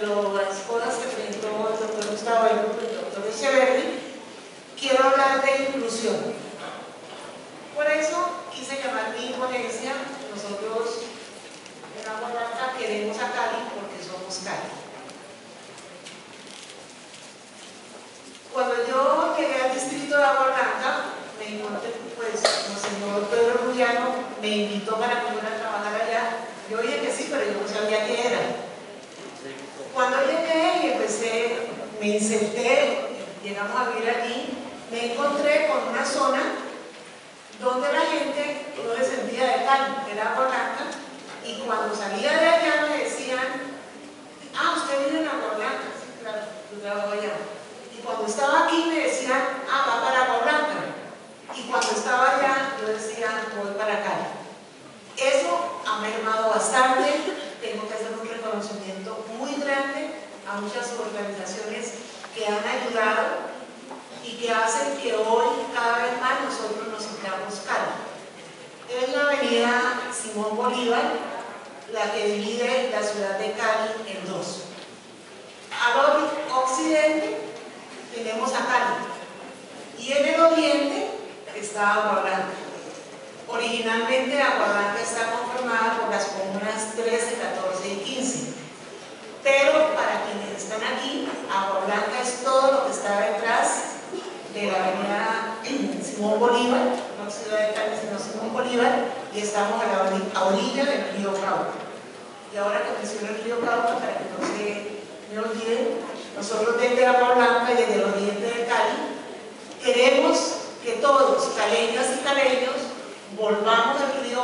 de las cosas que pintó el doctor Gustavo y el doctor Echeverri, quiero hablar de inclusión. Por eso quise llamar mi ponencia, nosotros en Aguamarca queremos a Cali porque somos Cali. Cuando yo llegué al distrito de Aguamarca, me encontré, pues, el señor Pedro Rullano me invitó para que a trabajar allá. Yo dije que sí, pero yo no sabía qué era. Cuando llegué y empecé, me inserté, llegamos a vivir allí, me encontré con una zona donde la gente no descendía de Cali, era Blanca, y cuando salía de allá me decían, ah, usted vive en Blanca, sí, claro, yo trabajo allá. Y cuando estaba aquí me decían, ah, va para Blanca. Y cuando estaba allá, yo decía, voy para Cali. Eso ha mermado bastante, y que hacen que hoy cada vez más nosotros nos sintamos Cali. Es la avenida Simón Bolívar la que divide la ciudad de Cali en dos. Al occidente tenemos a Cali y en el oriente está Agua Blanca. Originalmente Agua Blanca está conformada por las Agua Blanca es todo lo que está detrás de la avenida Simón Bolívar, no ciudad de Cali, sino Simón Bolívar, y estamos a la orilla del río Cauca. Y ahora que menciono el río Cauca, para que no se me olviden, nosotros desde Agua Blanca y desde el oriente de Cali, queremos que todos, caleñas y caleños, volvamos al río